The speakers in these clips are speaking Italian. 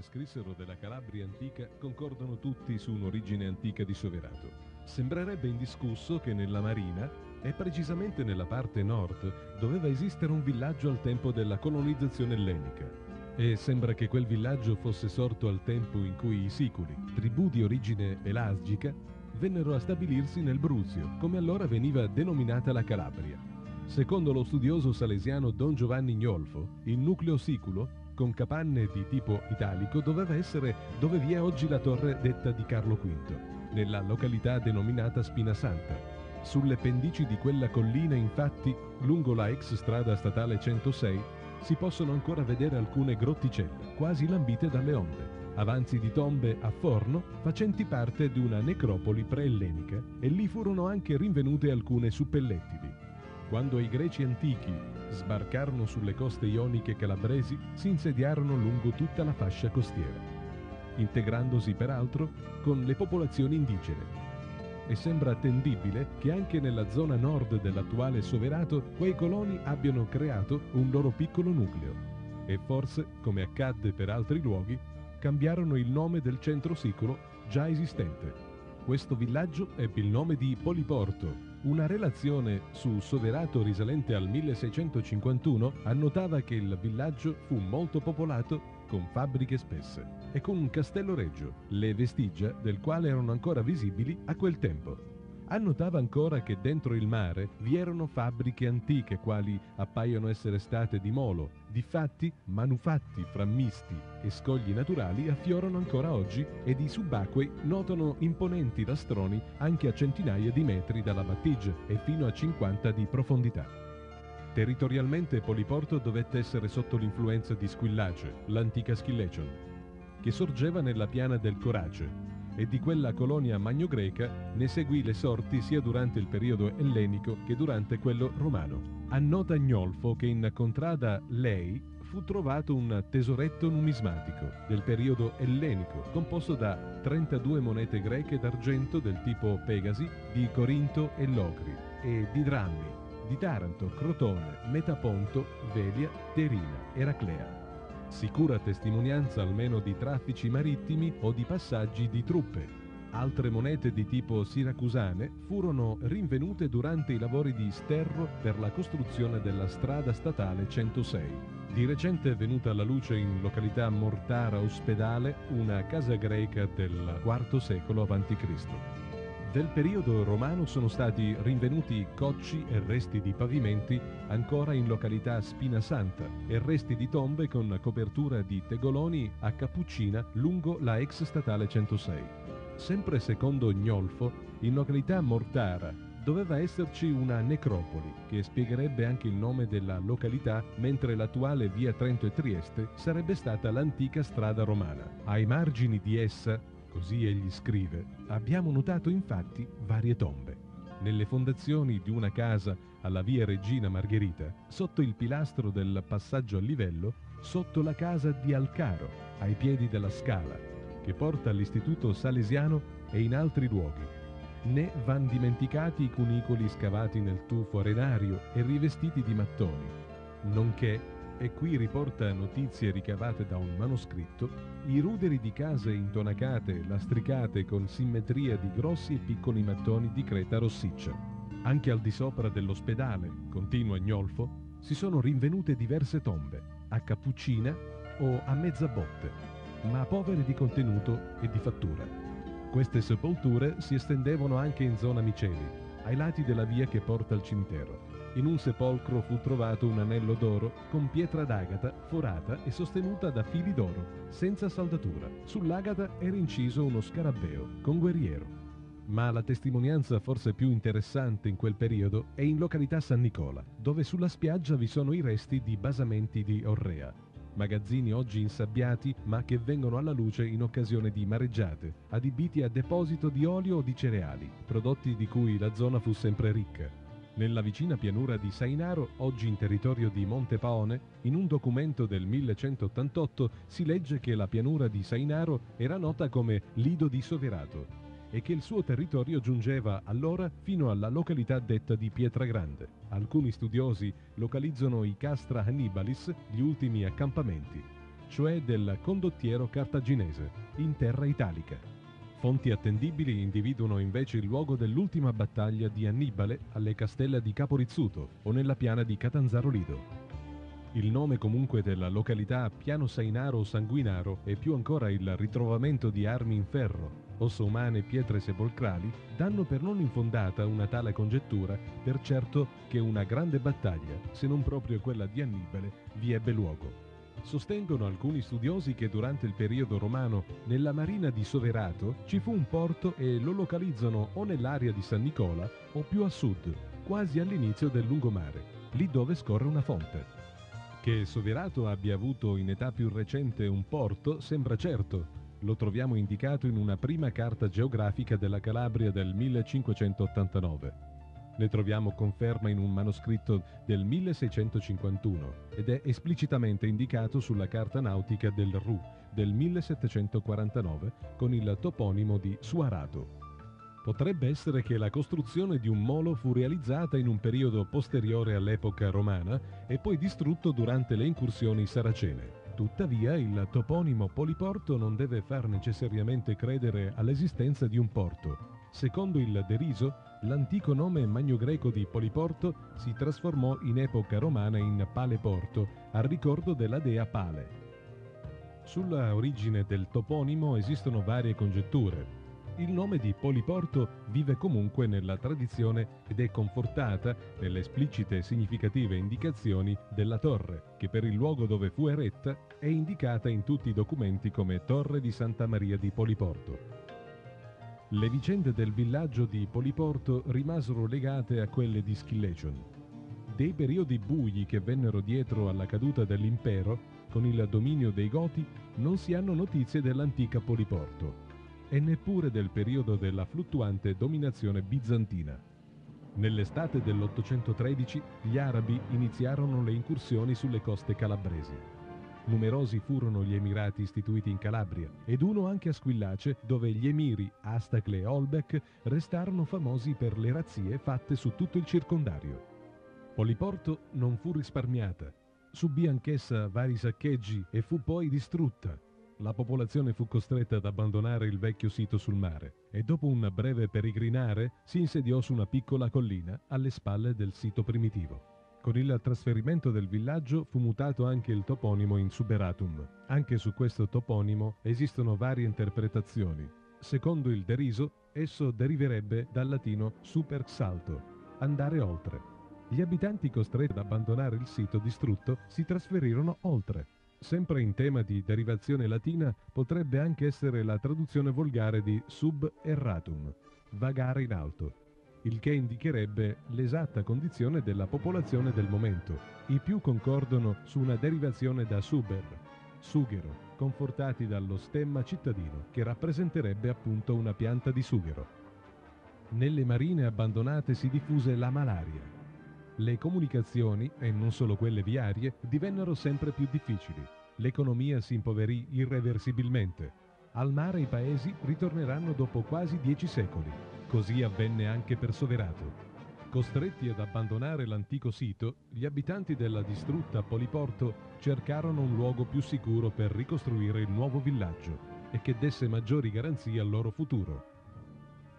che scrissero della Calabria antica concordano tutti su un'origine antica di Soverato. Sembrerebbe indiscusso che nella Marina, e precisamente nella parte nord, doveva esistere un villaggio al tempo della colonizzazione ellenica. E sembra che quel villaggio fosse sorto al tempo in cui i Siculi, tribù di origine pelasgica, vennero a stabilirsi nel Bruzio, come allora veniva denominata la Calabria. Secondo lo studioso salesiano Don Giovanni Gnolfo, il nucleo siculo con capanne di tipo italico doveva essere dove vi è oggi la torre detta di Carlo V, nella località denominata Spinasanta. Sulle pendici di quella collina, infatti, lungo la ex strada statale 106, si possono ancora vedere alcune grotticelle, quasi lambite dalle onde, avanzi di tombe a forno facenti parte di una necropoli preellenica e lì furono anche rinvenute alcune suppellettili. Quando i greci antichi sbarcarono sulle coste ioniche calabresi, si insediarono lungo tutta la fascia costiera, integrandosi peraltro con le popolazioni indigene. E sembra attendibile che anche nella zona nord dell'attuale Soverato quei coloni abbiano creato un loro piccolo nucleo e forse, come accadde per altri luoghi, cambiarono il nome del centro sicuro già esistente. Questo villaggio ebbe il nome di Poliporto una relazione su Soverato risalente al 1651 annotava che il villaggio fu molto popolato con fabbriche spesse e con un castello regio, le vestigia del quale erano ancora visibili a quel tempo annotava ancora che dentro il mare vi erano fabbriche antiche quali appaiono essere state di molo. Difatti, manufatti frammisti e scogli naturali affiorano ancora oggi ed i subacquei notano imponenti lastroni anche a centinaia di metri dalla battigia e fino a 50 di profondità. Territorialmente Poliporto dovette essere sotto l'influenza di Squillace, l'antica Schillecion, che sorgeva nella piana del Corace, e di quella colonia magno-greca ne seguì le sorti sia durante il periodo ellenico che durante quello romano. Annota Gnolfo che in contrada Lei fu trovato un tesoretto numismatico del periodo ellenico, composto da 32 monete greche d'argento del tipo Pegasi, di Corinto e Locri, e di drammi, di Taranto, Crotone, Metaponto, Velia, Terina, Eraclea sicura testimonianza almeno di traffici marittimi o di passaggi di truppe. Altre monete di tipo siracusane furono rinvenute durante i lavori di sterro per la costruzione della strada statale 106. Di recente è venuta alla luce in località Mortara Ospedale una casa greca del IV secolo a.C. Del periodo romano sono stati rinvenuti cocci e resti di pavimenti ancora in località Spina Santa e resti di tombe con copertura di tegoloni a cappuccina lungo la ex statale 106. Sempre secondo Gnolfo, in località Mortara doveva esserci una necropoli che spiegherebbe anche il nome della località, mentre l'attuale via Trento e Trieste sarebbe stata l'antica strada romana. Ai margini di essa Così egli scrive, abbiamo notato infatti varie tombe. Nelle fondazioni di una casa alla via Regina Margherita, sotto il pilastro del passaggio a livello, sotto la casa di Alcaro, ai piedi della scala, che porta all'istituto salesiano e in altri luoghi. Né van dimenticati i cunicoli scavati nel tufo arenario e rivestiti di mattoni, nonché e qui riporta notizie ricavate da un manoscritto, i ruderi di case intonacate, lastricate con simmetria di grossi e piccoli mattoni di creta rossiccia. Anche al di sopra dell'ospedale, continua Gnolfo, si sono rinvenute diverse tombe, a cappuccina o a mezza botte, ma povere di contenuto e di fattura. Queste sepolture si estendevano anche in zona Miceli, ai lati della via che porta al cimitero. In un sepolcro fu trovato un anello d'oro con pietra d'agata forata e sostenuta da fili d'oro, senza saldatura. Sull'agata era inciso uno scarabeo con guerriero. Ma la testimonianza forse più interessante in quel periodo è in località San Nicola, dove sulla spiaggia vi sono i resti di basamenti di Orrea, magazzini oggi insabbiati ma che vengono alla luce in occasione di mareggiate, adibiti a deposito di olio o di cereali, prodotti di cui la zona fu sempre ricca. Nella vicina pianura di Sainaro, oggi in territorio di Monte Paone, in un documento del 1188 si legge che la pianura di Sainaro era nota come Lido di Soverato e che il suo territorio giungeva allora fino alla località detta di Pietragrande. Alcuni studiosi localizzano i Castra Hannibalis, gli ultimi accampamenti. cioè del condottiero cartaginese, in terra italica. Fonti attendibili individuano invece il luogo dell'ultima battaglia di Annibale alle castelle di Caporizzuto o nella piana di Catanzaro Lido. Il nome comunque della località Piano Sainaro o Sanguinaro e più ancora il ritrovamento di armi in ferro, ossa umane e pietre sepolcrali danno per non infondata una tale congettura, per certo che una grande battaglia, se non proprio quella di Annibale, vi ebbe luogo. Sostengono alcuni studiosi che durante il periodo romano nella marina di Soverato ci fu un porto e lo localizzano o nell'area di San Nicola o più a sud, quasi all'inizio del lungomare, lì dove scorre una fonte. Che Soverato abbia avuto in età più recente un porto sembra certo. Lo troviamo indicato in una prima carta geografica della Calabria del 1589. Ne troviamo conferma in un manoscritto del 1651 ed è esplicitamente indicato sulla carta nautica del Ru del 1749 con il toponimo di Suarato. Potrebbe essere che la costruzione di un molo fu realizzata in un periodo posteriore all'epoca romana e poi distrutto durante le incursioni saracene. Tuttavia il toponimo Poliporto non deve far necessariamente credere all'esistenza di un porto. Secondo il Deriso, l'antico nome magno-greco di Poliporto si trasformò in epoca romana in Paleporto, al ricordo della dea Pale. Sulla origine del toponimo esistono varie congetture, il nome di Poliporto vive comunque nella tradizione ed è confortata nelle esplicite e significative indicazioni della torre, che per il luogo dove fu eretta è indicata in tutti i documenti come Torre di Santa Maria di Poliporto. Le vicende del villaggio di Poliporto rimasero legate a quelle di Schillecion. Dei periodi bui che vennero dietro alla caduta dell'impero, con il dominio dei Goti, non si hanno notizie dell'antica Poliporto e neppure del periodo della fluttuante dominazione bizantina. Nell'estate dell'813 gli arabi iniziarono le incursioni sulle coste calabresi. Numerosi furono gli emirati istituiti in Calabria ed uno anche a Squillace dove gli emiri Astacle e Olbec restarono famosi per le razzie fatte su tutto il circondario. Poliporto non fu risparmiata, subì anch'essa vari saccheggi e fu poi distrutta, la popolazione fu costretta ad abbandonare il vecchio sito sul mare e dopo un breve peregrinare si insediò su una piccola collina alle spalle del sito primitivo. Con il trasferimento del villaggio fu mutato anche il toponimo in Suberatum. Anche su questo toponimo esistono varie interpretazioni. Secondo il deriso, esso deriverebbe dal latino super salto, andare oltre. Gli abitanti costretti ad abbandonare il sito distrutto si trasferirono oltre, Sempre in tema di derivazione latina potrebbe anche essere la traduzione volgare di sub erratum, vagare in alto, il che indicherebbe l'esatta condizione della popolazione del momento. I più concordano su una derivazione da suber, sughero, confortati dallo stemma cittadino, che rappresenterebbe appunto una pianta di sughero. Nelle marine abbandonate si diffuse la malaria, le comunicazioni, e non solo quelle viarie, divennero sempre più difficili. L'economia si impoverì irreversibilmente. Al mare i paesi ritorneranno dopo quasi dieci secoli. Così avvenne anche per Soverato. Costretti ad abbandonare l'antico sito, gli abitanti della distrutta Poliporto cercarono un luogo più sicuro per ricostruire il nuovo villaggio e che desse maggiori garanzie al loro futuro.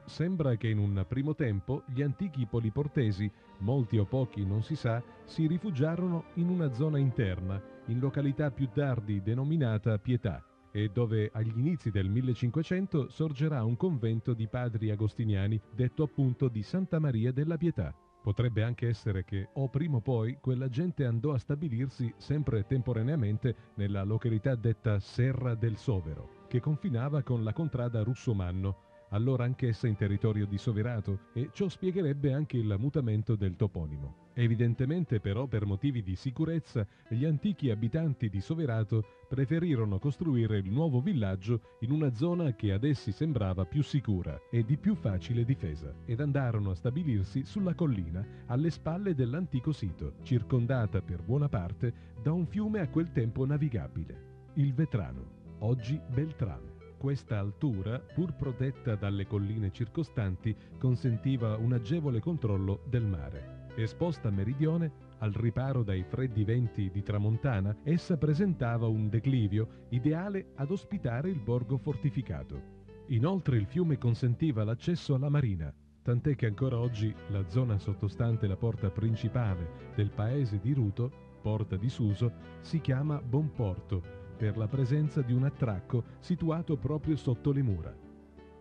Sembra che in un primo tempo gli antichi poliportesi, molti o pochi non si sa, si rifugiarono in una zona interna, in località più tardi denominata Pietà, e dove agli inizi del 1500 sorgerà un convento di padri agostiniani detto appunto di Santa Maria della Pietà. Potrebbe anche essere che o prima o poi quella gente andò a stabilirsi sempre temporaneamente nella località detta Serra del Sovero, che confinava con la contrada Russomanno, allora anch'essa in territorio di Soverato, e ciò spiegherebbe anche il mutamento del toponimo. Evidentemente però per motivi di sicurezza gli antichi abitanti di Soverato preferirono costruire il nuovo villaggio in una zona che ad essi sembrava più sicura e di più facile difesa ed andarono a stabilirsi sulla collina alle spalle dell'antico sito, circondata per buona parte da un fiume a quel tempo navigabile, il Vetrano, oggi Beltrame. Questa altura, pur protetta dalle colline circostanti, consentiva un agevole controllo del mare. Esposta a meridione, al riparo dai freddi venti di tramontana, essa presentava un declivio ideale ad ospitare il borgo fortificato. Inoltre il fiume consentiva l'accesso alla marina, tant'è che ancora oggi la zona sottostante la porta principale del paese di Ruto, Porta di Suso, si chiama Bonporto per la presenza di un attracco situato proprio sotto le mura.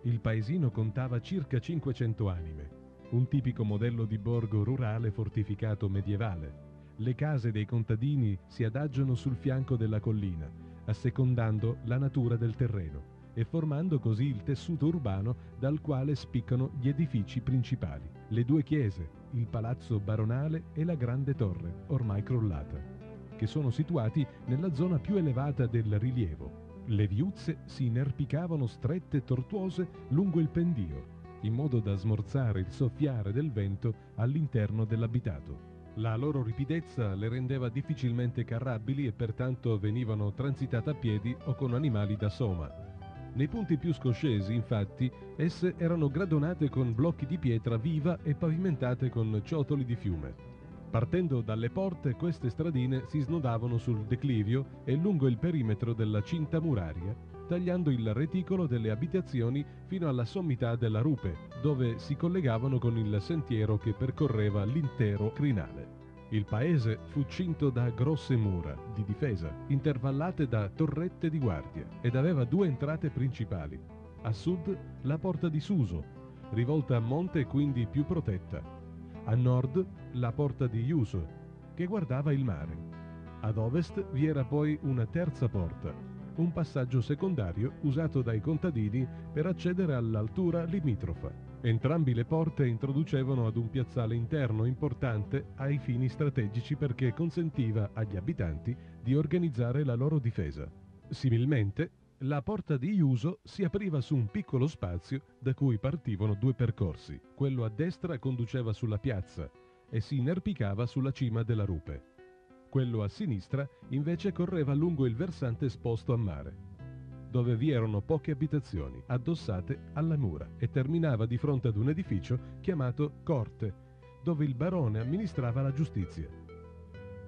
Il paesino contava circa 500 anime, un tipico modello di borgo rurale fortificato medievale. Le case dei contadini si adagiano sul fianco della collina, assecondando la natura del terreno e formando così il tessuto urbano dal quale spiccano gli edifici principali, le due chiese, il palazzo baronale e la grande torre, ormai crollata, che sono situati nella zona più elevata del rilievo. Le viuzze si inerpicavano strette e tortuose lungo il pendio, in modo da smorzare il soffiare del vento all'interno dell'abitato. La loro ripidezza le rendeva difficilmente carrabili e pertanto venivano transitate a piedi o con animali da soma. Nei punti più scoscesi, infatti, esse erano gradonate con blocchi di pietra viva e pavimentate con ciotoli di fiume. Partendo dalle porte, queste stradine si snodavano sul declivio e lungo il perimetro della cinta muraria, tagliando il reticolo delle abitazioni fino alla sommità della rupe, dove si collegavano con il sentiero che percorreva l'intero crinale. Il paese fu cinto da grosse mura di difesa, intervallate da torrette di guardia, ed aveva due entrate principali. A sud la porta di Suso, rivolta a monte e quindi più protetta. A nord la porta di Iuso, che guardava il mare. Ad ovest vi era poi una terza porta, un passaggio secondario usato dai contadini per accedere all'altura limitrofa. Entrambi le porte introducevano ad un piazzale interno importante ai fini strategici perché consentiva agli abitanti di organizzare la loro difesa. Similmente, la porta di Iuso si apriva su un piccolo spazio da cui partivano due percorsi. Quello a destra conduceva sulla piazza e si inerpicava sulla cima della rupe. Quello a sinistra invece correva lungo il versante esposto a mare, dove vi erano poche abitazioni addossate alla mura e terminava di fronte ad un edificio chiamato Corte, dove il barone amministrava la giustizia.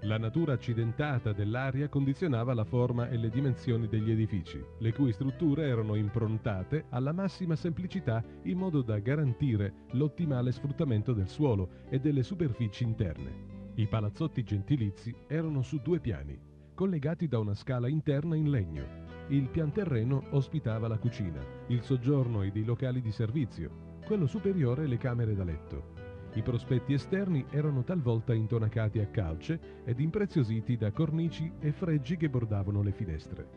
La natura accidentata dell'area condizionava la forma e le dimensioni degli edifici, le cui strutture erano improntate alla massima semplicità in modo da garantire l'ottimale sfruttamento del suolo e delle superfici interne. I palazzotti gentilizi erano su due piani, collegati da una scala interna in legno. Il pian terreno ospitava la cucina, il soggiorno ed i locali di servizio, quello superiore le camere da letto. I prospetti esterni erano talvolta intonacati a calce ed impreziositi da cornici e freggi che bordavano le finestre.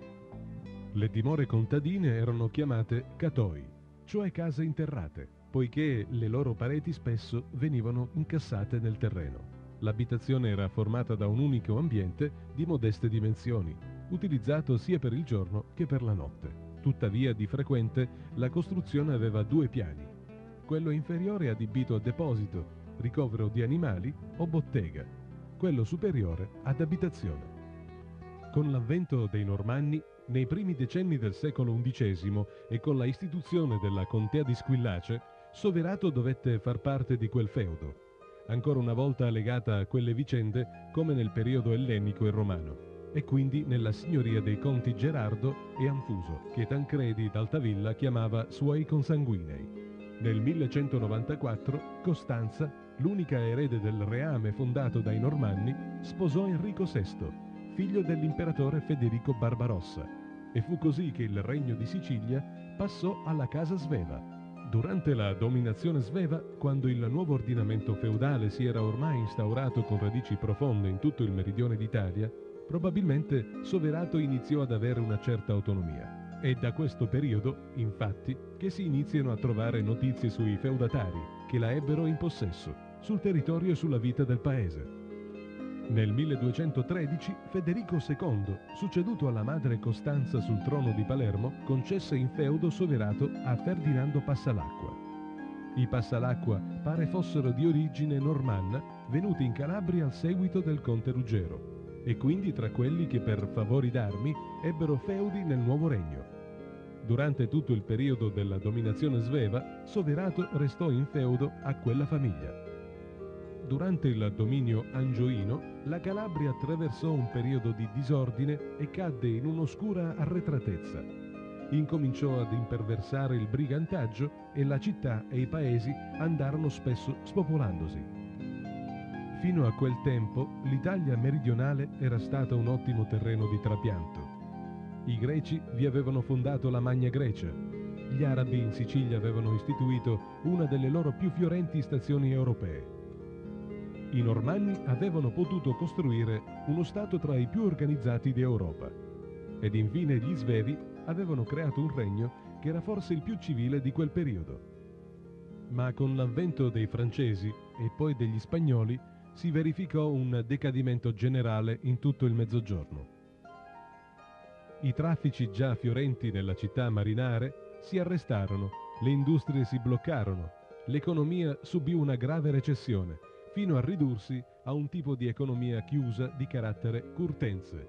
Le dimore contadine erano chiamate catoi, cioè case interrate, poiché le loro pareti spesso venivano incassate nel terreno. L'abitazione era formata da un unico ambiente di modeste dimensioni, utilizzato sia per il giorno che per la notte. Tuttavia, di frequente, la costruzione aveva due piani. Quello inferiore adibito a deposito, ricovero di animali o bottega, quello superiore ad abitazione. Con l'avvento dei Normanni, nei primi decenni del secolo XI e con la istituzione della contea di Squillace, Soverato dovette far parte di quel feudo, ancora una volta legata a quelle vicende come nel periodo ellenico e romano, e quindi nella signoria dei conti Gerardo e Anfuso, che Tancredi d'Altavilla chiamava suoi consanguinei. Nel 1194 Costanza, l'unica erede del reame fondato dai Normanni, sposò Enrico VI, figlio dell'imperatore Federico Barbarossa, e fu così che il regno di Sicilia passò alla casa Sveva, Durante la dominazione sveva, quando il nuovo ordinamento feudale si era ormai instaurato con radici profonde in tutto il meridione d'Italia, probabilmente Soverato iniziò ad avere una certa autonomia. È da questo periodo, infatti, che si iniziano a trovare notizie sui feudatari che la ebbero in possesso, sul territorio e sulla vita del paese. Nel 1213 Federico II, succeduto alla madre Costanza sul trono di Palermo, concesse in feudo soverato a Ferdinando Passalacqua. I Passalacqua pare fossero di origine normanna, venuti in Calabria al seguito del conte Ruggero, e quindi tra quelli che per favori d'armi ebbero feudi nel nuovo regno. Durante tutto il periodo della dominazione sveva, Soverato restò in feudo a quella famiglia. Durante il dominio angioino, la Calabria attraversò un periodo di disordine e cadde in un'oscura arretratezza. Incominciò ad imperversare il brigantaggio e la città e i paesi andarono spesso spopolandosi. Fino a quel tempo l'Italia meridionale era stata un ottimo terreno di trapianto. I greci vi avevano fondato la Magna Grecia, gli arabi in Sicilia avevano istituito una delle loro più fiorenti stazioni europee i Normanni avevano potuto costruire uno Stato tra i più organizzati d'Europa. Ed infine gli Svevi avevano creato un regno che era forse il più civile di quel periodo. Ma con l'avvento dei francesi e poi degli spagnoli si verificò un decadimento generale in tutto il mezzogiorno. I traffici già fiorenti nella città marinare si arrestarono, le industrie si bloccarono, l'economia subì una grave recessione fino a ridursi a un tipo di economia chiusa di carattere curtense.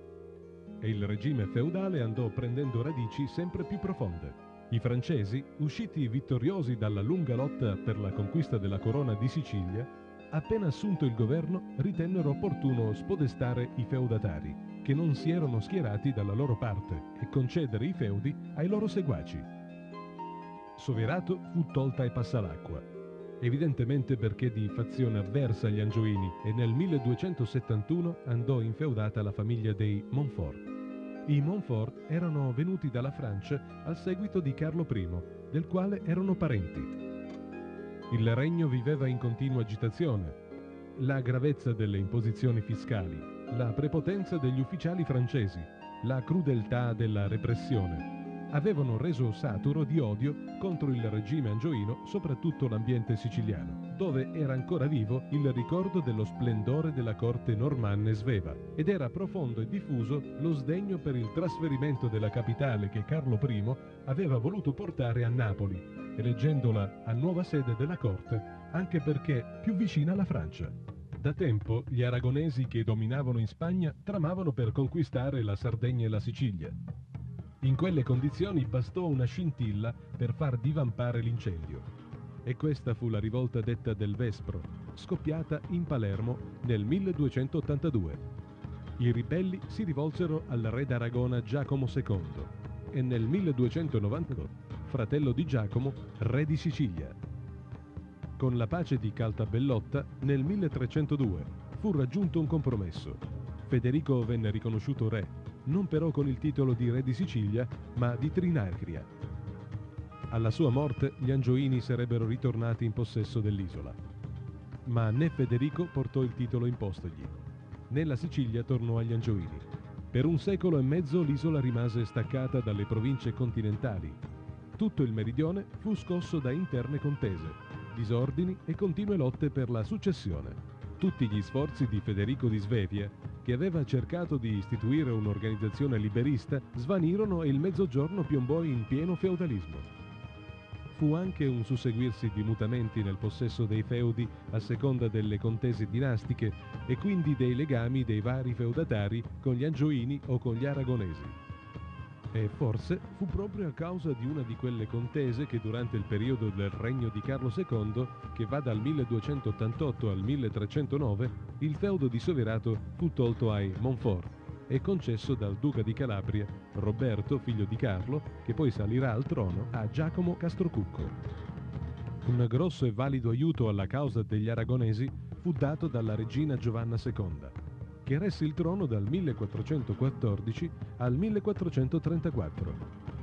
E il regime feudale andò prendendo radici sempre più profonde. I francesi, usciti vittoriosi dalla lunga lotta per la conquista della corona di Sicilia, appena assunto il governo, ritennero opportuno spodestare i feudatari, che non si erano schierati dalla loro parte, e concedere i feudi ai loro seguaci. Soverato fu tolta e passa l'acqua, evidentemente perché di fazione avversa agli Angioini e nel 1271 andò infeudata la famiglia dei Montfort. I Montfort erano venuti dalla Francia al seguito di Carlo I, del quale erano parenti. Il regno viveva in continua agitazione. La gravezza delle imposizioni fiscali, la prepotenza degli ufficiali francesi, la crudeltà della repressione, avevano reso saturo di odio contro il regime angioino soprattutto l'ambiente siciliano, dove era ancora vivo il ricordo dello splendore della corte normanne sveva ed era profondo e diffuso lo sdegno per il trasferimento della capitale che Carlo I aveva voluto portare a Napoli, eleggendola a nuova sede della corte anche perché più vicina alla Francia. Da tempo gli aragonesi che dominavano in Spagna tramavano per conquistare la Sardegna e la Sicilia. In quelle condizioni bastò una scintilla per far divampare l'incendio. E questa fu la rivolta detta del Vespro, scoppiata in Palermo nel 1282. I ribelli si rivolsero al re d'Aragona Giacomo II e nel 1292, fratello di Giacomo, re di Sicilia. Con la pace di Caltabellotta, nel 1302, fu raggiunto un compromesso. Federico venne riconosciuto re non però con il titolo di re di Sicilia, ma di Trinacria. Alla sua morte gli Angioini sarebbero ritornati in possesso dell'isola. Ma né Federico portò il titolo impostogli, né la Sicilia tornò agli Angioini. Per un secolo e mezzo l'isola rimase staccata dalle province continentali. Tutto il meridione fu scosso da interne contese, disordini e continue lotte per la successione. Tutti gli sforzi di Federico di Svevia che aveva cercato di istituire un'organizzazione liberista, svanirono e il mezzogiorno piombò in pieno feudalismo. Fu anche un susseguirsi di mutamenti nel possesso dei feudi a seconda delle contese dinastiche e quindi dei legami dei vari feudatari con gli Angioini o con gli Aragonesi. E forse fu proprio a causa di una di quelle contese che durante il periodo del regno di Carlo II, che va dal 1288 al 1309, il feudo di Soverato fu tolto ai Montfort e concesso dal duca di Calabria, Roberto, figlio di Carlo, che poi salirà al trono, a Giacomo Castrocucco. Un grosso e valido aiuto alla causa degli aragonesi fu dato dalla regina Giovanna II che resse il trono dal 1414 al 1434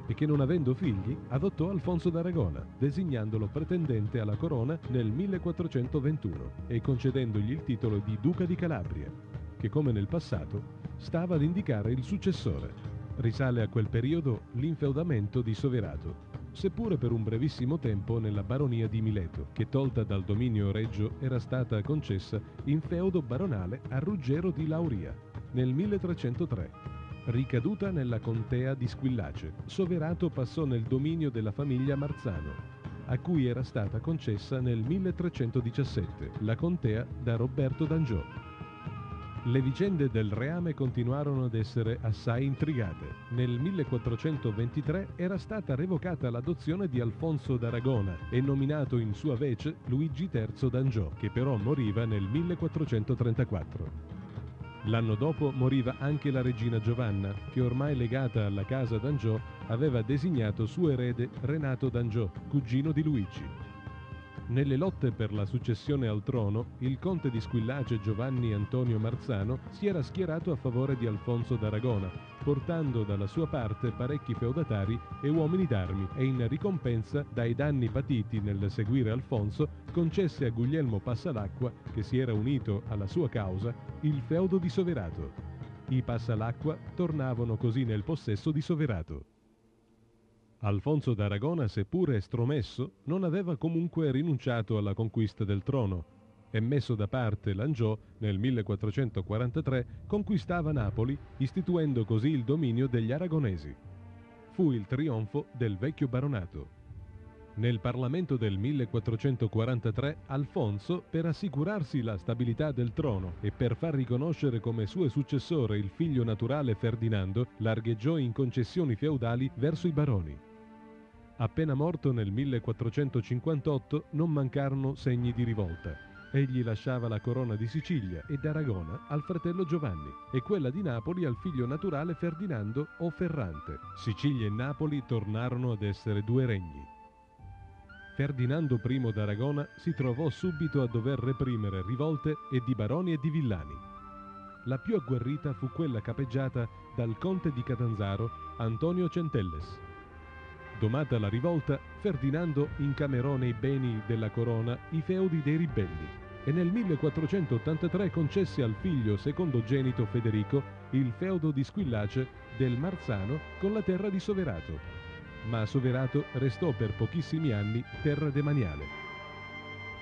e che non avendo figli adottò Alfonso d'Aragona, designandolo pretendente alla corona nel 1421 e concedendogli il titolo di Duca di Calabria, che come nel passato stava ad indicare il successore. Risale a quel periodo l'infeudamento di Soverato, seppure per un brevissimo tempo nella baronia di Mileto, che tolta dal dominio reggio era stata concessa in feudo baronale a Ruggero di Lauria nel 1303. Ricaduta nella contea di Squillace, Soverato passò nel dominio della famiglia Marzano, a cui era stata concessa nel 1317 la contea da Roberto d'Angiò. Le vicende del reame continuarono ad essere assai intrigate. Nel 1423 era stata revocata l'adozione di Alfonso d'Aragona e nominato in sua vece Luigi III d'Angiò, che però moriva nel 1434. L'anno dopo moriva anche la regina Giovanna, che ormai legata alla casa d'Angiò aveva designato suo erede Renato d'Angiò, cugino di Luigi. Nelle lotte per la successione al trono, il conte di Squillace Giovanni Antonio Marzano si era schierato a favore di Alfonso d'Aragona, portando dalla sua parte parecchi feudatari e uomini d'armi e in ricompensa dai danni patiti nel seguire Alfonso concesse a Guglielmo Passalacqua, che si era unito alla sua causa, il feudo di Soverato. I Passalacqua tornavano così nel possesso di Soverato. Alfonso d'Aragona, seppure estromesso, non aveva comunque rinunciato alla conquista del trono e messo da parte l'Angiò nel 1443 conquistava Napoli, istituendo così il dominio degli aragonesi. Fu il trionfo del vecchio baronato. Nel Parlamento del 1443 Alfonso, per assicurarsi la stabilità del trono e per far riconoscere come suo successore il figlio naturale Ferdinando, largheggiò in concessioni feudali verso i baroni. Appena morto nel 1458 non mancarono segni di rivolta. Egli lasciava la corona di Sicilia e d'Aragona al fratello Giovanni e quella di Napoli al figlio naturale Ferdinando o Ferrante. Sicilia e Napoli tornarono ad essere due regni. Ferdinando I d'Aragona si trovò subito a dover reprimere rivolte e di baroni e di villani. La più agguerrita fu quella capeggiata dal conte di Catanzaro Antonio Centelles. Domata la rivolta, Ferdinando incamerò nei beni della corona i feudi dei ribelli e nel 1483 concesse al figlio secondogenito Federico il feudo di Squillace del Marzano con la terra di Soverato. Ma Soverato restò per pochissimi anni terra demaniale.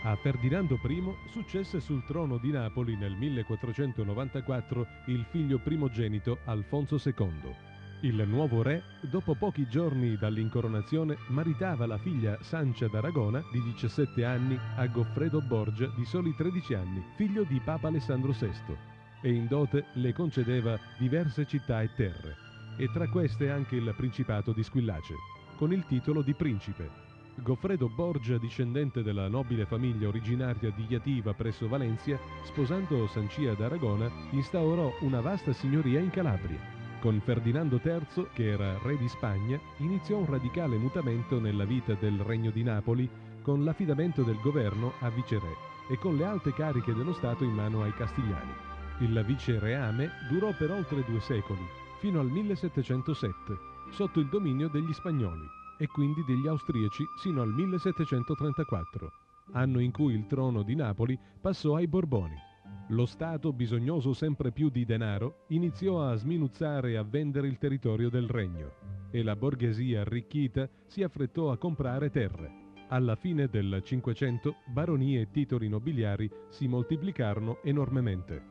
A Ferdinando I successe sul trono di Napoli nel 1494 il figlio primogenito Alfonso II. Il nuovo re, dopo pochi giorni dall'incoronazione, maritava la figlia Sancia d'Aragona, di 17 anni, a Goffredo Borgia, di soli 13 anni, figlio di Papa Alessandro VI, e in dote le concedeva diverse città e terre, e tra queste anche il Principato di Squillace, con il titolo di principe. Goffredo Borgia, discendente della nobile famiglia originaria di Iativa presso Valencia, sposando Sancia d'Aragona, instaurò una vasta signoria in Calabria con Ferdinando III, che era re di Spagna, iniziò un radicale mutamento nella vita del Regno di Napoli con l'affidamento del governo a viceré e con le alte cariche dello Stato in mano ai castigliani. Il vicereame durò per oltre due secoli, fino al 1707, sotto il dominio degli spagnoli e quindi degli austriaci sino al 1734, anno in cui il trono di Napoli passò ai Borboni. Lo Stato, bisognoso sempre più di denaro, iniziò a sminuzzare e a vendere il territorio del regno e la borghesia arricchita si affrettò a comprare terre. Alla fine del Cinquecento baronie e titoli nobiliari si moltiplicarono enormemente.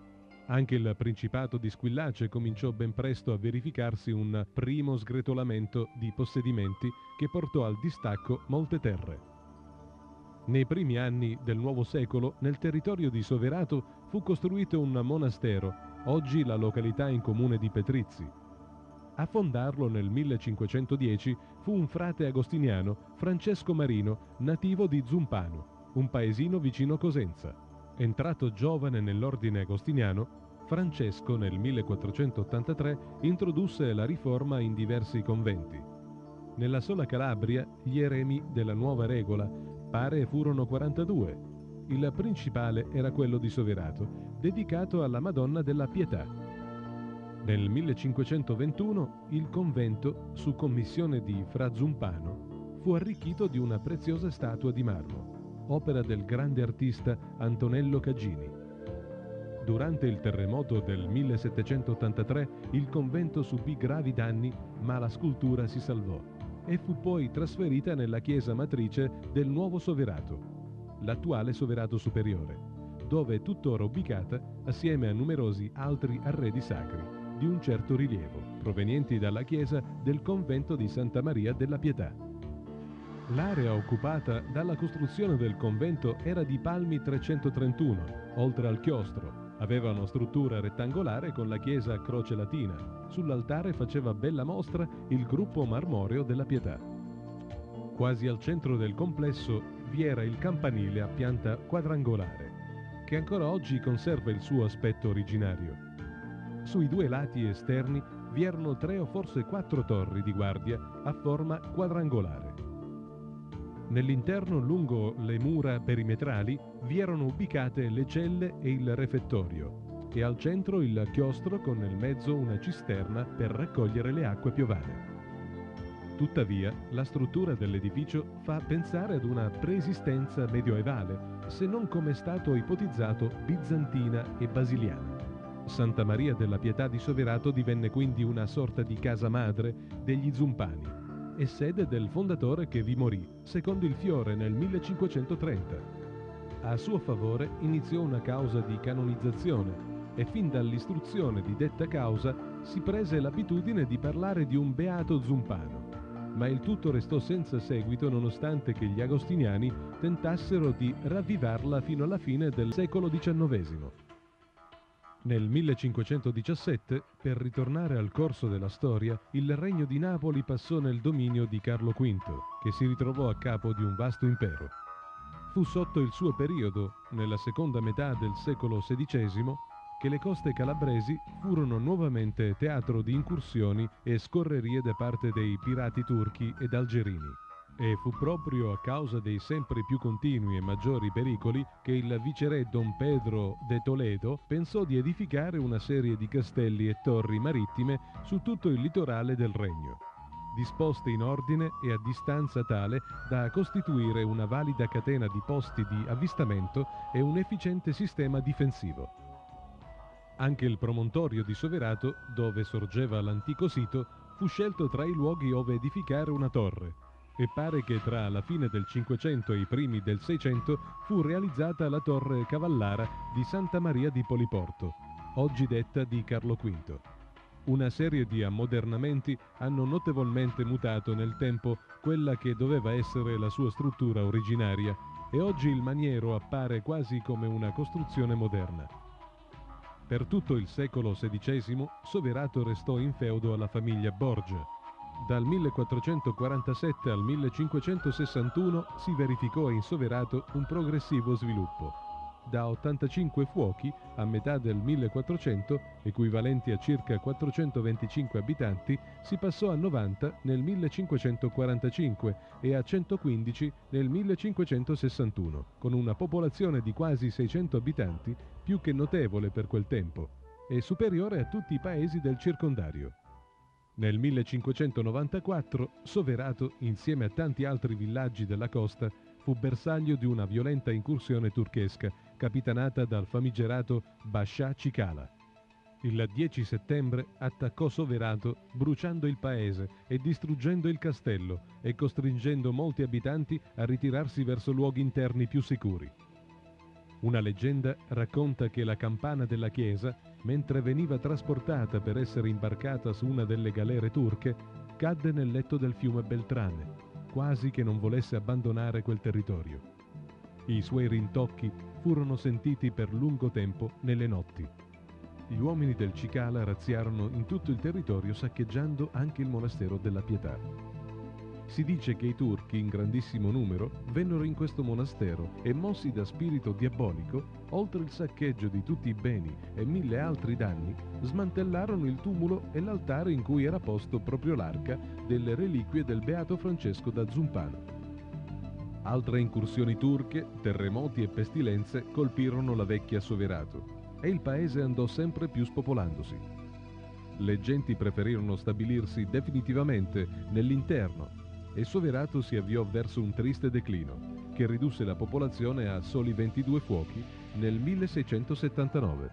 Anche il Principato di Squillace cominciò ben presto a verificarsi un primo sgretolamento di possedimenti che portò al distacco molte terre. Nei primi anni del nuovo secolo, nel territorio di Soverato fu costruito un monastero, oggi la località in comune di Petrizzi. A fondarlo nel 1510 fu un frate agostiniano, Francesco Marino, nativo di Zumpano, un paesino vicino Cosenza. Entrato giovane nell'ordine agostiniano, Francesco nel 1483 introdusse la riforma in diversi conventi. Nella sola Calabria gli eremi della nuova regola pare furono 42 il principale era quello di Soverato, dedicato alla Madonna della Pietà. Nel 1521 il convento, su commissione di Fra Zumpano, fu arricchito di una preziosa statua di marmo, opera del grande artista Antonello Cagini. Durante il terremoto del 1783 il convento subì gravi danni, ma la scultura si salvò e fu poi trasferita nella chiesa matrice del nuovo Soverato l'attuale Soverato Superiore, dove è tuttora ubicata assieme a numerosi altri arredi sacri di un certo rilievo, provenienti dalla chiesa del convento di Santa Maria della Pietà. L'area occupata dalla costruzione del convento era di palmi 331, oltre al chiostro, Avevano struttura rettangolare con la chiesa a croce latina. Sull'altare faceva bella mostra il gruppo marmoreo della Pietà. Quasi al centro del complesso vi era il campanile a pianta quadrangolare, che ancora oggi conserva il suo aspetto originario. Sui due lati esterni vi erano tre o forse quattro torri di guardia a forma quadrangolare. Nell'interno, lungo le mura perimetrali, vi erano ubicate le celle e il refettorio e al centro il chiostro con nel mezzo una cisterna per raccogliere le acque piovane. Tuttavia, la struttura dell'edificio fa pensare ad una preesistenza medioevale, se non come è stato ipotizzato bizantina e basiliana. Santa Maria della Pietà di Soverato divenne quindi una sorta di casa madre degli Zumpani e sede del fondatore che vi morì, secondo il Fiore, nel 1530. A suo favore iniziò una causa di canonizzazione e fin dall'istruzione di detta causa si prese l'abitudine di parlare di un beato zumpano. Ma il tutto restò senza seguito nonostante che gli agostiniani tentassero di ravvivarla fino alla fine del secolo XIX. Nel 1517, per ritornare al corso della storia, il regno di Napoli passò nel dominio di Carlo V, che si ritrovò a capo di un vasto impero. Fu sotto il suo periodo, nella seconda metà del secolo XVI, che le coste calabresi furono nuovamente teatro di incursioni e scorrerie da parte dei pirati turchi ed algerini. E fu proprio a causa dei sempre più continui e maggiori pericoli che il viceré Don Pedro de Toledo pensò di edificare una serie di castelli e torri marittime su tutto il litorale del regno, disposte in ordine e a distanza tale da costituire una valida catena di posti di avvistamento e un efficiente sistema difensivo. Anche il promontorio di Soverato, dove sorgeva l'antico sito, fu scelto tra i luoghi ove edificare una torre, e pare che tra la fine del Cinquecento e i primi del Seicento fu realizzata la torre cavallara di Santa Maria di Poliporto, oggi detta di Carlo V. Una serie di ammodernamenti hanno notevolmente mutato nel tempo quella che doveva essere la sua struttura originaria e oggi il maniero appare quasi come una costruzione moderna. Per tutto il secolo XVI Soverato restò in feudo alla famiglia Borgia, dal 1447 al 1561 si verificò in Soverato un progressivo sviluppo. Da 85 fuochi a metà del 1400, equivalenti a circa 425 abitanti, si passò a 90 nel 1545 e a 115 nel 1561, con una popolazione di quasi 600 abitanti, più che notevole per quel tempo, e superiore a tutti i paesi del circondario. Nel 1594 Soverato, insieme a tanti altri villaggi della costa, fu bersaglio di una violenta incursione turchesca, capitanata dal famigerato Bascià Cicala. Il 10 settembre attaccò Soverato bruciando il paese e distruggendo il castello e costringendo molti abitanti a ritirarsi verso luoghi interni più sicuri. Una leggenda racconta che la campana della chiesa, mentre veniva trasportata per essere imbarcata su una delle galere turche, cadde nel letto del fiume Beltrane, quasi che non volesse abbandonare quel territorio. I suoi rintocchi furono sentiti per lungo tempo nelle notti. Gli uomini del Cicala razziarono in tutto il territorio saccheggiando anche il monastero della Pietà. Si dice che i turchi, in grandissimo numero, vennero in questo monastero e, mossi da spirito diabolico, oltre il saccheggio di tutti i beni e mille altri danni, smantellarono il tumulo e l'altare in cui era posto proprio l'arca delle reliquie del beato Francesco da Zumpano. Altre incursioni turche, terremoti e pestilenze colpirono la vecchia Soverato e il paese andò sempre più spopolandosi. Le genti preferirono stabilirsi definitivamente nell'interno e Soverato si avviò verso un triste declino, che ridusse la popolazione a soli 22 fuochi nel 1679.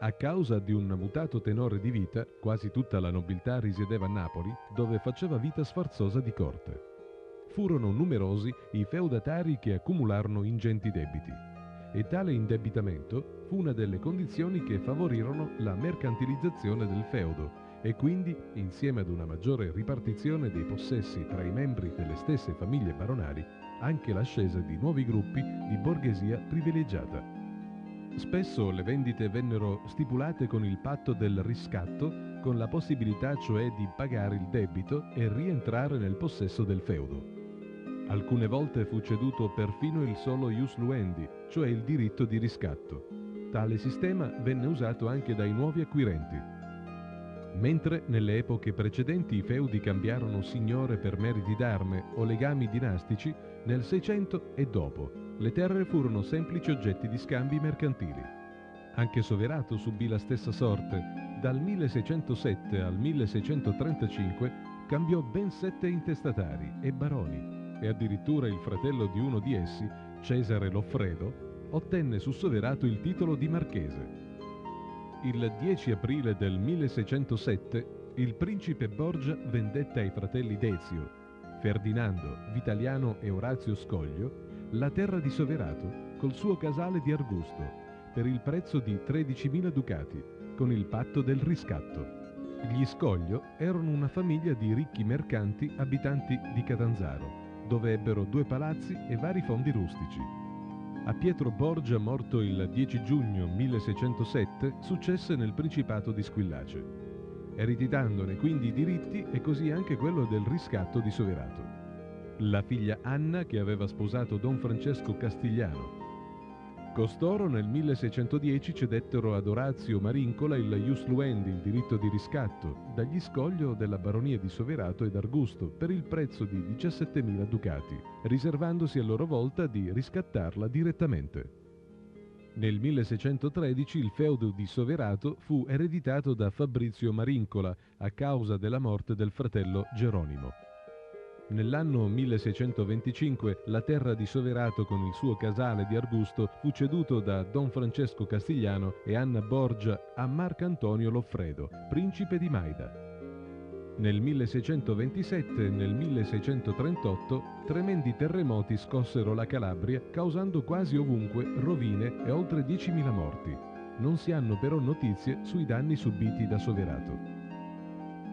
A causa di un mutato tenore di vita, quasi tutta la nobiltà risiedeva a Napoli, dove faceva vita sfarzosa di corte. Furono numerosi i feudatari che accumularono ingenti debiti, e tale indebitamento fu una delle condizioni che favorirono la mercantilizzazione del feudo e quindi, insieme ad una maggiore ripartizione dei possessi tra i membri delle stesse famiglie baronali, anche l'ascesa di nuovi gruppi di borghesia privilegiata. Spesso le vendite vennero stipulate con il patto del riscatto, con la possibilità cioè di pagare il debito e rientrare nel possesso del feudo. Alcune volte fu ceduto perfino il solo ius luendi, cioè il diritto di riscatto. Tale sistema venne usato anche dai nuovi acquirenti. Mentre nelle epoche precedenti i feudi cambiarono signore per meriti d'arme o legami dinastici, nel 600 e dopo le terre furono semplici oggetti di scambi mercantili. Anche Soverato subì la stessa sorte. Dal 1607 al 1635 cambiò ben sette intestatari e baroni e addirittura il fratello di uno di essi, Cesare Loffredo, ottenne su Soverato il titolo di marchese. Il 10 aprile del 1607 il principe Borgia vendette ai fratelli Dezio, Ferdinando, Vitaliano e Orazio Scoglio la terra di Soverato col suo casale di Argusto per il prezzo di 13.000 ducati con il patto del riscatto. Gli Scoglio erano una famiglia di ricchi mercanti abitanti di Catanzaro, dove ebbero due palazzi e vari fondi rustici. A Pietro Borgia, morto il 10 giugno 1607, successe nel Principato di Squillace, ereditandone quindi i diritti e così anche quello del riscatto di Soverato la figlia Anna che aveva sposato Don Francesco Castigliano. Costoro nel 1610 cedettero ad Orazio Marincola il Ius Luendi, il diritto di riscatto, dagli scoglio della baronia di Soverato ed Argusto per il prezzo di 17.000 ducati, riservandosi a loro volta di riscattarla direttamente. Nel 1613 il feudo di Soverato fu ereditato da Fabrizio Marincola a causa della morte del fratello Geronimo. Nell'anno 1625 la terra di Soverato con il suo casale di Argusto fu ceduto da Don Francesco Castigliano e Anna Borgia a Marcantonio Loffredo, principe di Maida. Nel 1627 e nel 1638 tremendi terremoti scossero la Calabria causando quasi ovunque rovine e oltre 10.000 morti. Non si hanno però notizie sui danni subiti da Soverato.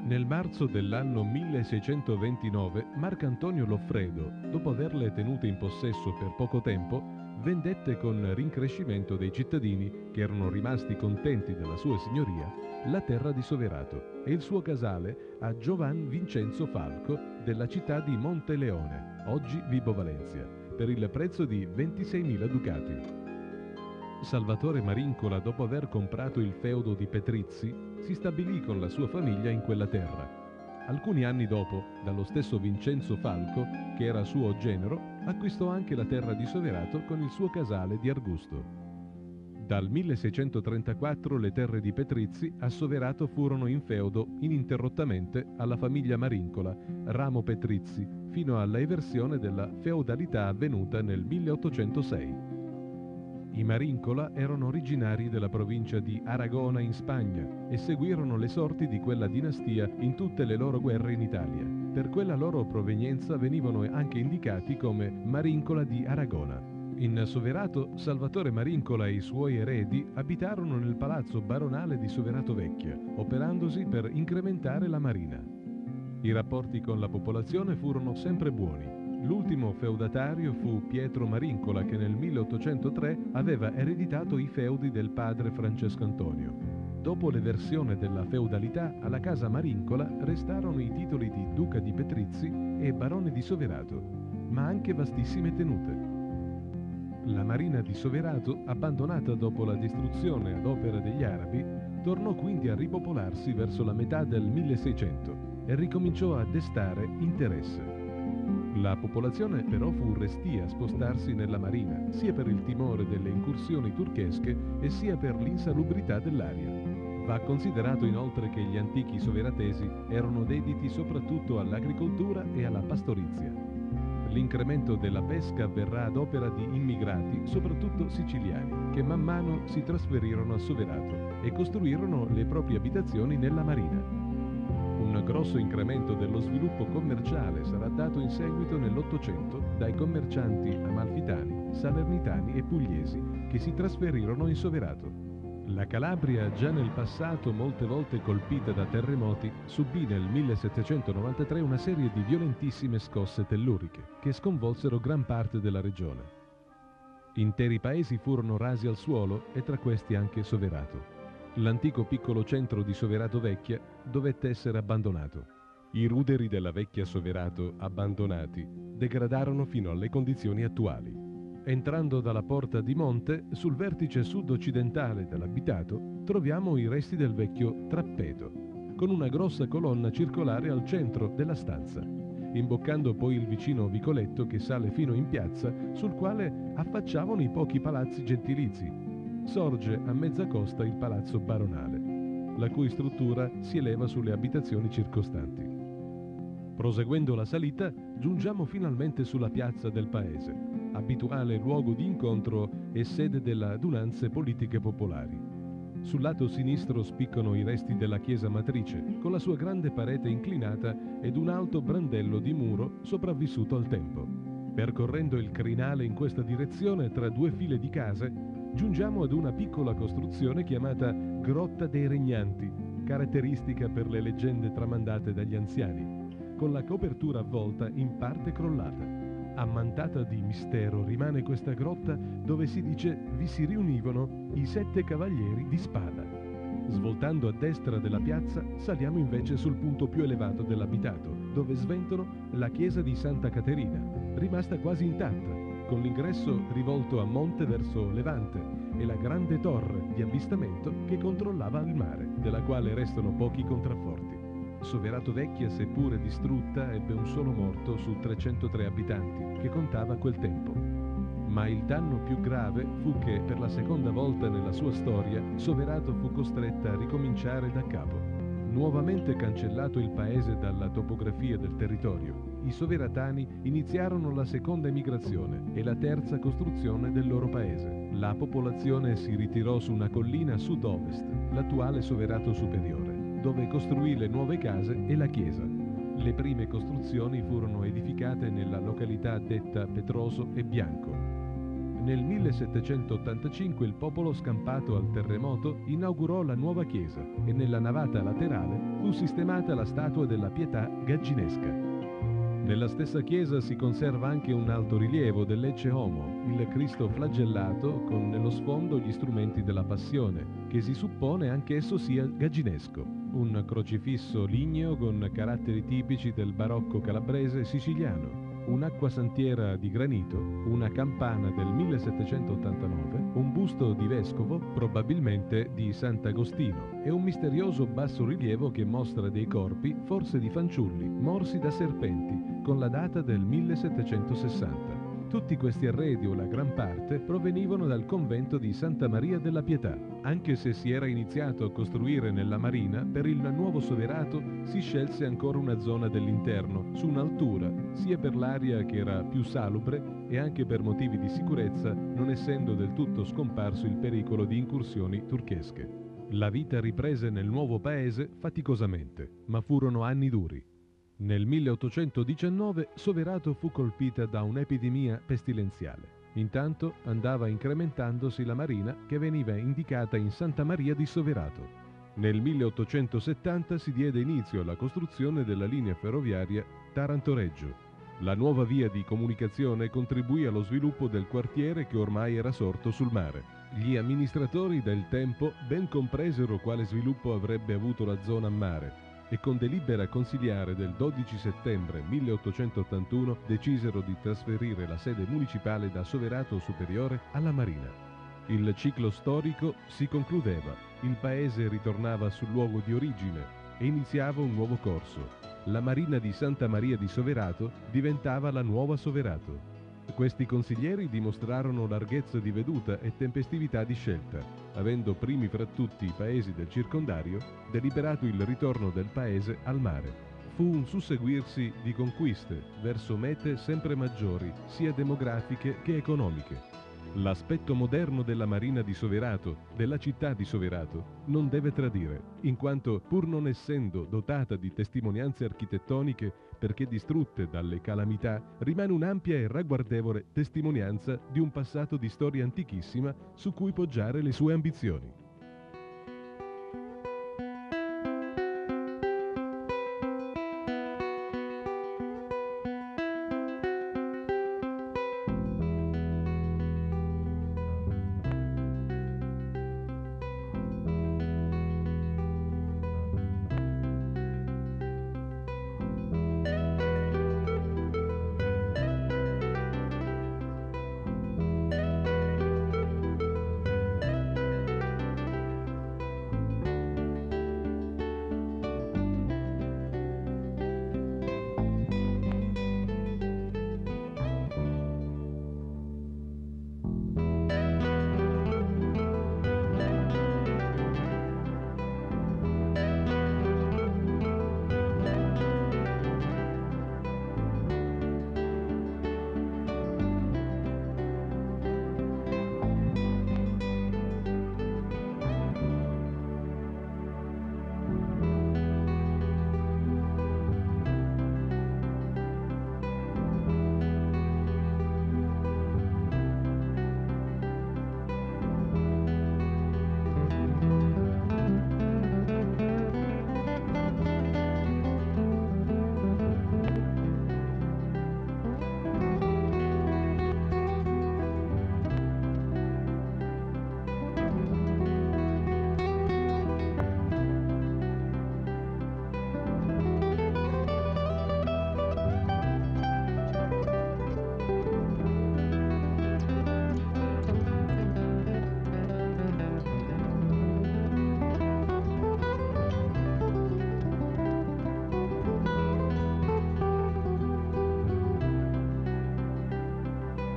Nel marzo dell'anno 1629 Marcantonio Loffredo, dopo averle tenute in possesso per poco tempo, vendette con rincrescimento dei cittadini, che erano rimasti contenti della sua signoria, la terra di Soverato e il suo casale a Giovan Vincenzo Falco della città di Monteleone, oggi Vibo Valencia, per il prezzo di 26.000 ducati. Salvatore Marincola, dopo aver comprato il feudo di Petrizzi, si stabilì con la sua famiglia in quella terra. Alcuni anni dopo, dallo stesso Vincenzo Falco, che era suo genero, acquistò anche la terra di Soverato con il suo casale di Argusto. Dal 1634 le terre di Petrizzi a Soverato furono in feudo ininterrottamente alla famiglia Marincola, ramo Petrizzi, fino alla eversione della feudalità avvenuta nel 1806. I Marincola erano originari della provincia di Aragona in Spagna e seguirono le sorti di quella dinastia in tutte le loro guerre in Italia. Per quella loro provenienza venivano anche indicati come Marincola di Aragona. In Soverato, Salvatore Marincola e i suoi eredi abitarono nel palazzo baronale di Soverato Vecchia, operandosi per incrementare la marina. I rapporti con la popolazione furono sempre buoni L'ultimo feudatario fu Pietro Marincola che nel 1803 aveva ereditato i feudi del padre Francesco Antonio. Dopo l'eversione della feudalità, alla casa Marincola restarono i titoli di Duca di Petrizzi e Barone di Soverato, ma anche vastissime tenute. La marina di Soverato, abbandonata dopo la distruzione ad opera degli arabi, tornò quindi a ripopolarsi verso la metà del 1600 e ricominciò a destare interesse. La popolazione però fu restia a spostarsi nella marina, sia per il timore delle incursioni turchesche e sia per l'insalubrità dell'aria. Va considerato inoltre che gli antichi soveratesi erano dediti soprattutto all'agricoltura e alla pastorizia. L'incremento della pesca avverrà ad opera di immigrati, soprattutto siciliani, che man mano si trasferirono a Soverato e costruirono le proprie abitazioni nella marina. Un grosso incremento dello sviluppo commerciale sarà dato in seguito nell'Ottocento dai commercianti amalfitani, salernitani e pugliesi che si trasferirono in Soverato. La Calabria, già nel passato molte volte colpita da terremoti, subì nel 1793 una serie di violentissime scosse telluriche che sconvolsero gran parte della regione. Interi paesi furono rasi al suolo e tra questi anche Soverato. L'antico piccolo centro di Soverato Vecchia dovette essere abbandonato. I ruderi della vecchia Soverato, abbandonati, degradarono fino alle condizioni attuali. Entrando dalla porta di monte, sul vertice sud-occidentale dell'abitato, troviamo i resti del vecchio trappeto, con una grossa colonna circolare al centro della stanza, imboccando poi il vicino vicoletto che sale fino in piazza, sul quale affacciavano i pochi palazzi gentilizi. Sorge a mezza costa il palazzo baronale, la cui struttura si eleva sulle abitazioni circostanti. Proseguendo la salita, giungiamo finalmente sulla piazza del paese, abituale luogo di incontro e sede delle adunanze politiche popolari. Sul lato sinistro spiccano i resti della chiesa matrice, con la sua grande parete inclinata ed un alto brandello di muro sopravvissuto al tempo. Percorrendo il crinale in questa direzione tra due file di case, giungiamo ad una piccola costruzione chiamata Grotta dei Regnanti, caratteristica per le leggende tramandate dagli anziani con la copertura avvolta in parte crollata. Ammantata di mistero rimane questa grotta dove si dice vi si riunivano i sette cavalieri di spada. Svoltando a destra della piazza saliamo invece sul punto più elevato dell'abitato, dove sventono la chiesa di Santa Caterina, rimasta quasi intatta, con l'ingresso rivolto a monte verso Levante e la grande torre di avvistamento che controllava il mare, della quale restano pochi contrafforti. Soverato Vecchia, seppure distrutta, ebbe un solo morto su 303 abitanti, che contava quel tempo. Ma il danno più grave fu che, per la seconda volta nella sua storia, Soverato fu costretta a ricominciare da capo. Nuovamente cancellato il paese dalla topografia del territorio, i soveratani iniziarono la seconda emigrazione e la terza costruzione del loro paese. La popolazione si ritirò su una collina sud-ovest, l'attuale Soverato Superiore dove costruì le nuove case e la chiesa. Le prime costruzioni furono edificate nella località detta Petroso e Bianco. Nel 1785 il popolo scampato al terremoto inaugurò la nuova chiesa e nella navata laterale fu sistemata la statua della pietà gagginesca. Nella stessa chiesa si conserva anche un alto rilievo dell'Ecce Homo, il Cristo flagellato con nello sfondo gli strumenti della passione, che si suppone anch'esso sia gagginesco, un crocifisso ligneo con caratteri tipici del barocco calabrese siciliano, un'acquasantiera di granito, una campana del 1789, un busto di vescovo, probabilmente di Sant'Agostino, e un misterioso bassorilievo che mostra dei corpi, forse di fanciulli, morsi da serpenti, con la data del 1760. Tutti questi arredi, o la gran parte, provenivano dal convento di Santa Maria della Pietà. Anche se si era iniziato a costruire nella marina, per il nuovo soverato si scelse ancora una zona dell'interno, su un'altura, sia per l'aria che era più salubre e anche per motivi di sicurezza, non essendo del tutto scomparso il pericolo di incursioni turchesche. La vita riprese nel nuovo paese faticosamente, ma furono anni duri. Nel 1819 Soverato fu colpita da un'epidemia pestilenziale. Intanto andava incrementandosi la marina che veniva indicata in Santa Maria di Soverato. Nel 1870 si diede inizio alla costruzione della linea ferroviaria Taranto-Reggio. La nuova via di comunicazione contribuì allo sviluppo del quartiere che ormai era sorto sul mare. Gli amministratori del tempo ben compresero quale sviluppo avrebbe avuto la zona a mare e con delibera consiliare del 12 settembre 1881 decisero di trasferire la sede municipale da Soverato Superiore alla Marina. Il ciclo storico si concludeva, il paese ritornava sul luogo di origine e iniziava un nuovo corso. La Marina di Santa Maria di Soverato diventava la nuova Soverato. Questi consiglieri dimostrarono larghezza di veduta e tempestività di scelta, avendo primi fra tutti i paesi del circondario deliberato il ritorno del paese al mare. Fu un susseguirsi di conquiste verso mete sempre maggiori, sia demografiche che economiche. L'aspetto moderno della marina di Soverato, della città di Soverato, non deve tradire, in quanto pur non essendo dotata di testimonianze architettoniche perché distrutte dalle calamità, rimane un'ampia e ragguardevole testimonianza di un passato di storia antichissima su cui poggiare le sue ambizioni.